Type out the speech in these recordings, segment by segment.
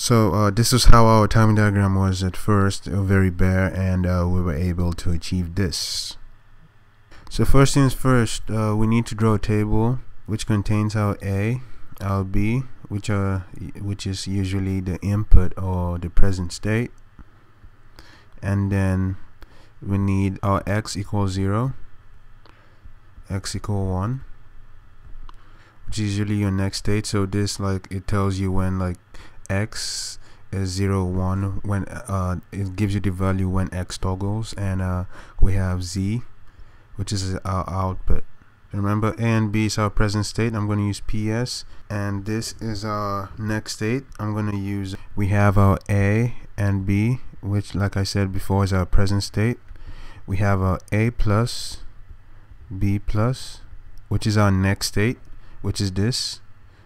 So uh, this is how our timing diagram was at first, very bare, and uh, we were able to achieve this. So first things first, uh, we need to draw a table which contains our A, our B, which are which is usually the input or the present state, and then we need our x equals zero, x equal one, which is usually your next state. So this like it tells you when like x is 0 1 when uh, it gives you the value when x toggles and uh, we have z which is our output. Remember a and b is our present state. I'm going to use ps and this is our next state. I'm going to use we have our a and b which like I said before is our present state. We have our a plus b plus which is our next state which is this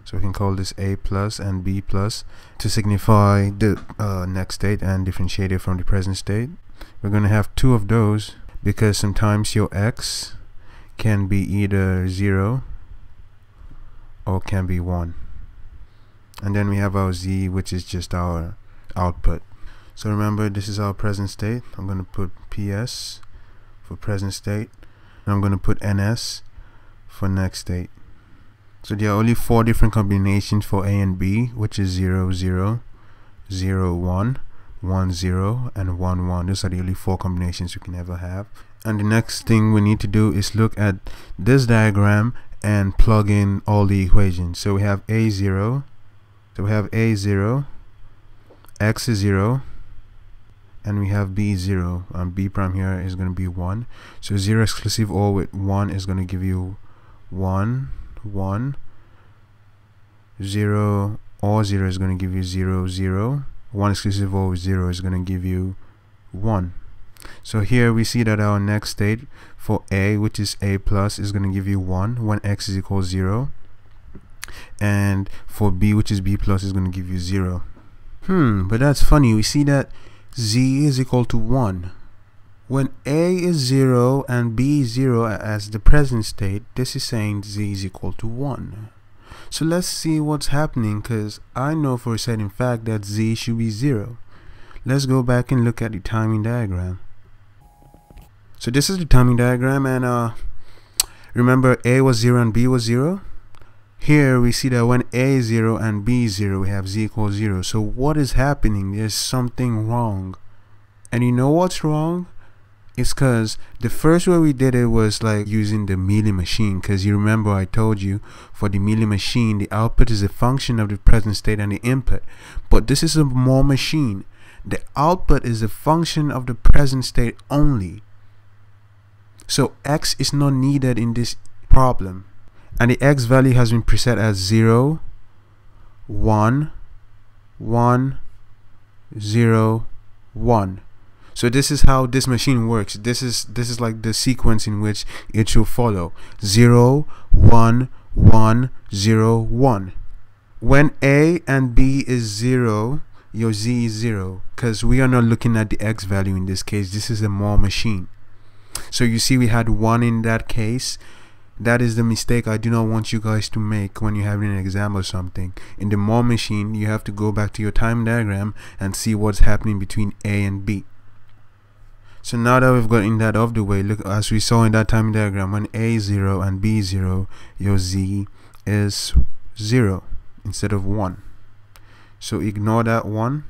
so we can call this A plus and B plus to signify the uh, next state and differentiate it from the present state. We're going to have two of those because sometimes your X can be either 0 or can be 1. And then we have our Z which is just our output. So remember this is our present state. I'm going to put PS for present state. And I'm going to put NS for next state. So there are only four different combinations for A and B, which is 0, 0, 0, 1, 1, 0, and 1, 1. Those are the only four combinations you can ever have. And the next thing we need to do is look at this diagram and plug in all the equations. So we have A0, so we have A0, X is 0, and we have B0, and B prime here is going to be 1. So 0 exclusive OR with 1 is going to give you 1, 1 0 or 0 is going to give you 0 0 1 exclusive OR 0 is going to give you 1 so here we see that our next state for a which is a plus is going to give you 1 when x is equal to 0 and for b which is b plus is going to give you 0 hmm but that's funny. We see that z is equal to 1 when A is 0 and B is 0 as the present state, this is saying Z is equal to 1. So let's see what's happening because I know for a certain fact that Z should be 0. Let's go back and look at the timing diagram. So this is the timing diagram and uh, remember A was 0 and B was 0? Here we see that when A is 0 and B is 0 we have Z equals 0. So what is happening? There's something wrong. And you know what's wrong? It's because the first way we did it was like using the Mealy machine because you remember I told you for the Mealy machine the output is a function of the present state and the input. But this is a Moore machine. The output is a function of the present state only. So x is not needed in this problem. And the x value has been preset as 0 1 1 0 1 so this is how this machine works. This is this is like the sequence in which it should follow. 0, 1, 1, 0, 1. When A and B is 0, your Z is 0 because we are not looking at the X value in this case. This is a Moore machine. So you see we had 1 in that case. That is the mistake I do not want you guys to make when you're having an exam or something. In the Moore machine, you have to go back to your time diagram and see what's happening between A and B. So now that we've gotten that off the way, look as we saw in that timing diagram, when A is 0 and B is 0, your Z is 0 instead of 1. So ignore that 1.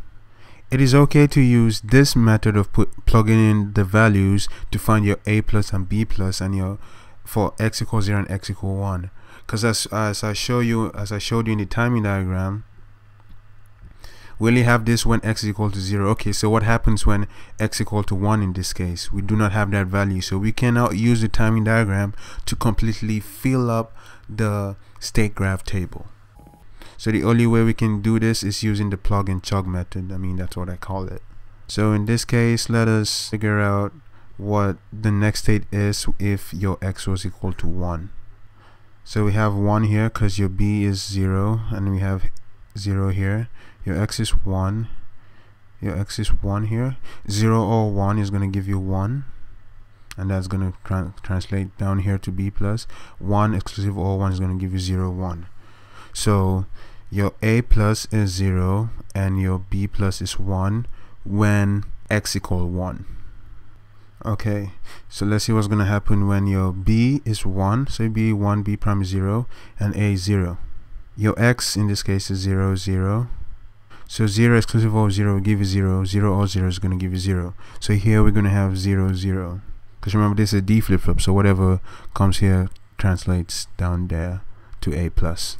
It is okay to use this method of put, plugging in the values to find your A plus and B plus and your for x equals 0 and x equal 1. Because as, as I show you, as I showed you in the timing diagram, we only have this when x is equal to 0 okay so what happens when x equal to 1 in this case? We do not have that value. So we cannot use the timing diagram to completely fill up the state graph table. So the only way we can do this is using the plug and chug method. I mean that's what I call it. So in this case let us figure out what the next state is if your x was equal to 1 so we have 1 here because your b is 0 and we have 0 here. Your x is 1 your x is 1 here. 0 or 1 is going to give you 1 and that's going to tra translate down here to b plus. 1 exclusive or 1 is going to give you 0 1 so your a plus is 0 and your b plus is 1 when x equal 1 okay so let's see what's gonna happen when your b is 1 so b 1 b prime is 0 and a is 0 your x in this case is 0 0 so 0 exclusive OR 0 will give you 0 0 or 0 is going to give you 0 so here we're going to have 0 0 because remember this is a d flip-flop so whatever comes here translates down there to a plus.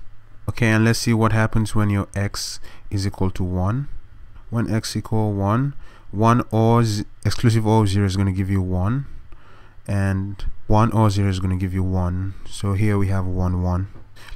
Okay and let's see what happens when your x is equal to 1 when x equal 1 1 or exclusive OR 0 is going to give you 1 and 1 or 0 is going to give you 1 so here we have 1 1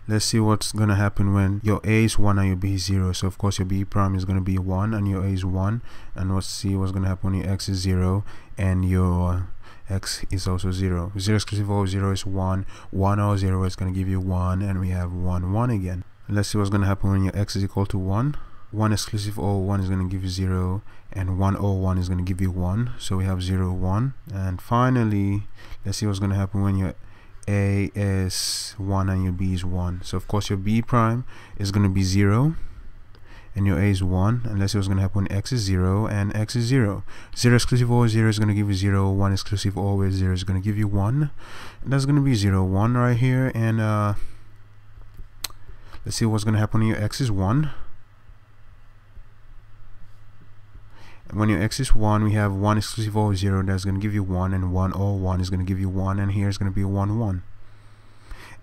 let's see what's going to happen when your a is 1 and your b is 0 so of course your b prime is going to be 1 and your a is 1 and let's see what's going to happen when your x is 0 and your x is also 0 0 exclusive OR 0 is 1 1 or 0 is going to give you 1 and we have 1 1 again. Let's see what's going to happen when your x is equal to 1 1 exclusive OR 1 is going to give you 0 and 1 or 1 is going to give you 1 so we have 0 1 and finally let's see what's going to happen when your a is 1 and your b is 1 so of course your b prime is going to be 0 and your a is 1 and let's see what's going to happen when x is 0 and x is 0 0 exclusive OR 0 is going to give you 0 1 exclusive OR 0 is going to give you 1 and that's going to be 0 1 right here and uh, let's see what's going to happen when your x is 1 when your x is 1 we have 1 exclusive OR 0 that's going to give you 1 and 1 or 1 is going to give you 1 and here is going to be 1 1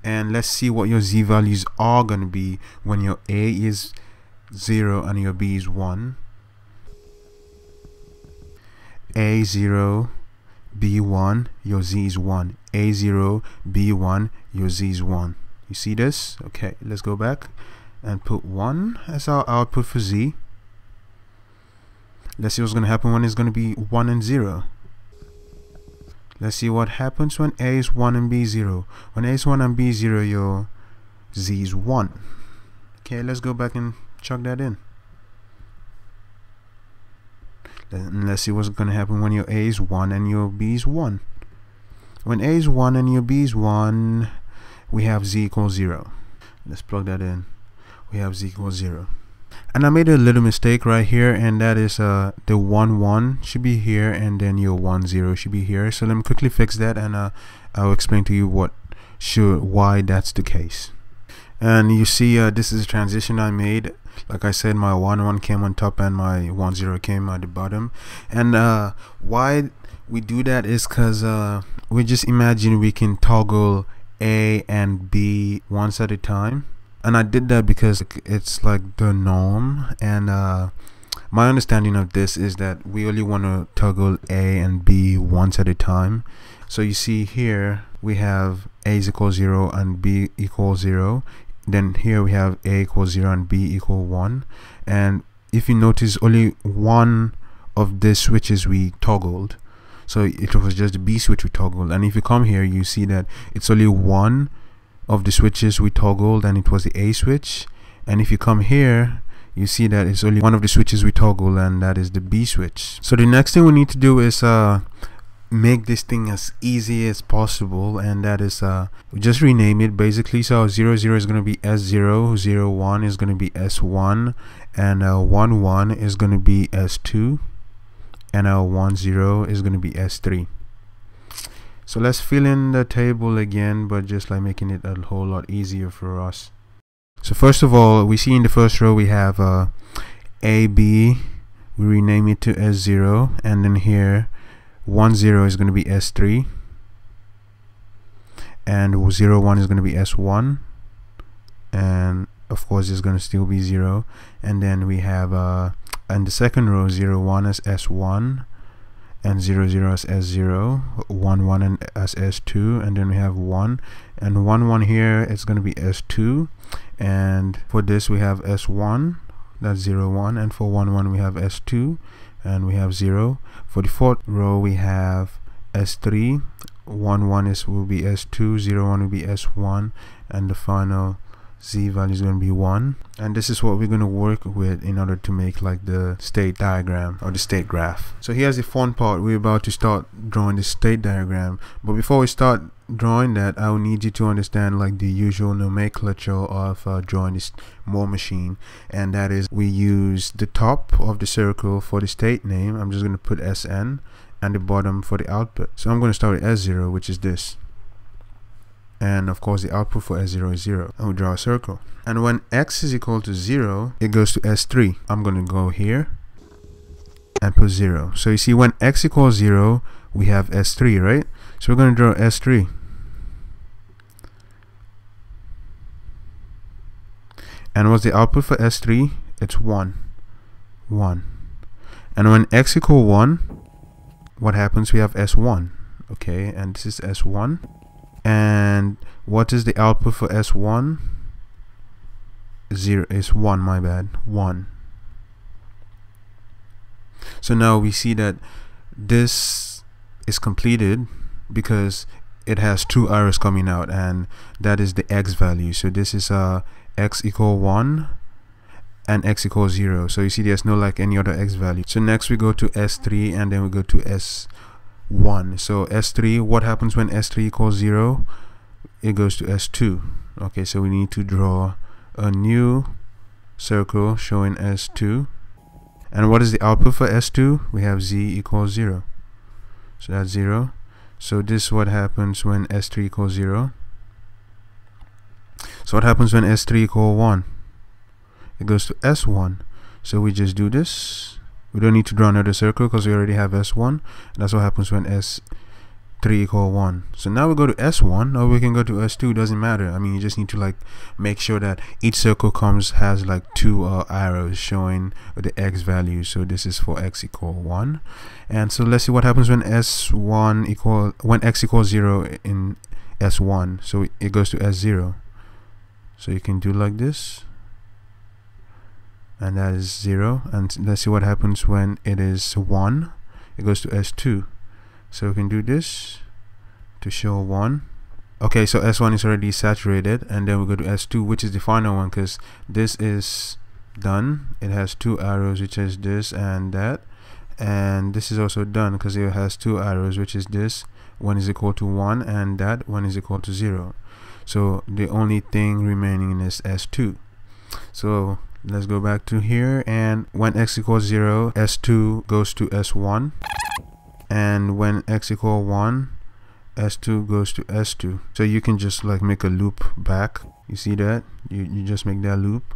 and let's see what your z values are going to be when your a is 0 and your b is 1 a 0 b1 your z is 1 a 0 b1 your z is 1 you see this? Okay let's go back and put 1 as our output for z Let's see what's going to happen when it's going to be 1 and 0. Let's see what happens when A is 1 and B is 0. When A is 1 and B is 0, your Z is 1. Okay, let's go back and chuck that in. And let's see what's going to happen when your A is 1 and your B is 1. When A is 1 and your B is 1, we have Z equals 0. Let's plug that in. We have Z equals 0 and I made a little mistake right here and that is uh, the 1 1 should be here and then your 1 0 should be here. So let me quickly fix that and uh, I'll explain to you what should why that's the case. And you see uh, this is a transition I made. Like I said my 1 1 came on top and my 1 0 came at the bottom. And uh, why we do that is because uh, we just imagine we can toggle A and B once at a time and I did that because it's like the norm. And uh, my understanding of this is that we only want to toggle A and B once at a time. So you see here we have A is equal 0 and B equals 0 then here we have A equals 0 and B equal 1 and if you notice only one of the switches we toggled. So it was just the B switch we toggled. And if you come here you see that it's only one of the switches we toggled and it was the A switch. And if you come here you see that it's only one of the switches we toggle and that is the B switch. So the next thing we need to do is uh, make this thing as easy as possible and that is uh, just rename it basically. So 0 0 is going to be S0 0 1 is going to be S1 and uh, 1 1 is going to be S2 and uh, 1 0 is going to be S3 so let's fill in the table again, but just like making it a whole lot easier for us. So first of all, we see in the first row we have uh, AB, we rename it to S0, and then here 1, 0 is going to be S3, and 0, 1 is going to be S1, and of course it's going to still be 0, and then we have uh, in the second row 0, 1 as S1, and 0 0 as s0 1 1 and as s2 and then we have 1 and 1 1 here it's going to be s2 and for this we have s1 that's 0 1 and for 1 1 we have s2 and we have 0 for the fourth row we have s3 1 1 is will be s2 0 1 will be s1 and the final z value is going to be 1 and this is what we're going to work with in order to make like the state diagram or the state graph. So here's the fun part. We're about to start drawing the state diagram. But before we start drawing that I will need you to understand like the usual nomenclature of uh, drawing this Moore machine. And that is we use the top of the circle for the state name. I'm just going to put SN and the bottom for the output. So I'm going to start with S0 which is this and of course the output for S0 is 0 and we draw a circle. And when X is equal to 0 it goes to S3 I'm going to go here and put 0 so you see when X equals 0 we have S3 right? So we're going to draw S3 and what's the output for S3 it's 1 1 and when X equal 1 what happens? We have S1 okay and this is S1 and what is the output for S1 0 is 1 my bad 1 so now we see that this is completed because it has two arrows coming out and that is the x value. So this is uh x equal 1 and x equals 0 so you see there's no like any other x value. So next we go to s3 and then we go to s 1 so s3 what happens when s3 equals 0 it goes to s2 okay so we need to draw a new circle showing s2 and what is the output for s2 we have z equals 0 so that's 0 so this is what happens when s3 equals 0 so what happens when s3 equals 1 it goes to s1 so we just do this we don't need to draw another circle because we already have S1 that's what happens when S3 equal 1 so now we go to S1 or we can go to S2 doesn't matter. I mean you just need to like make sure that each circle comes has like two uh, arrows showing the X value. So this is for X equal 1 and so let's see what happens when S1 equal when X equals 0 in S1 so it goes to S0 so you can do like this and that is 0 and let's see what happens when it is 1 it goes to S2 so we can do this to show 1 okay so S1 is already saturated and then we go to S2 which is the final one because this is done. It has two arrows which is this and that. And this is also done because it has two arrows which is this. One is equal to 1 and that one is equal to 0 so the only thing remaining is S2 so let's go back to here and when x equals 0 s2 goes to s1 and when x equal 1 s2 goes to s2 so you can just like make a loop back. You see that? You, you just make that loop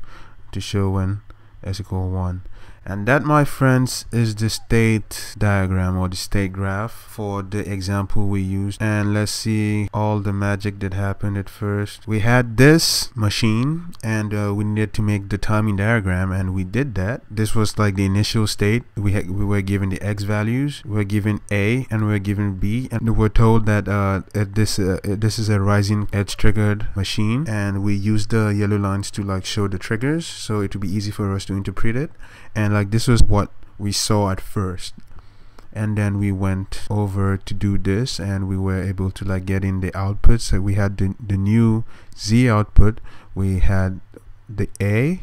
to show when s equal 1 and that my friends is the state diagram or the state graph for the example we used and let's see all the magic that happened at first. We had this machine and uh, we needed to make the timing diagram and we did that. This was like the initial state. We had we were given the x values we were given a and we were given b. And we were told that uh, this uh, this is a rising edge triggered machine. And we used the yellow lines to like show the triggers so it would be easy for us to interpret it. And like this was what we saw at first. And then we went over to do this and we were able to like get in the outputs so we had the, the new z output. We had the a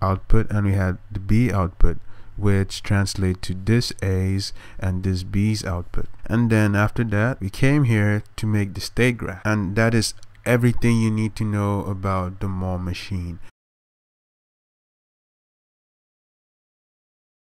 output and we had the b output which translate to this a's and this b's output. And then after that we came here to make the state graph. And that is everything you need to know about the Moore machine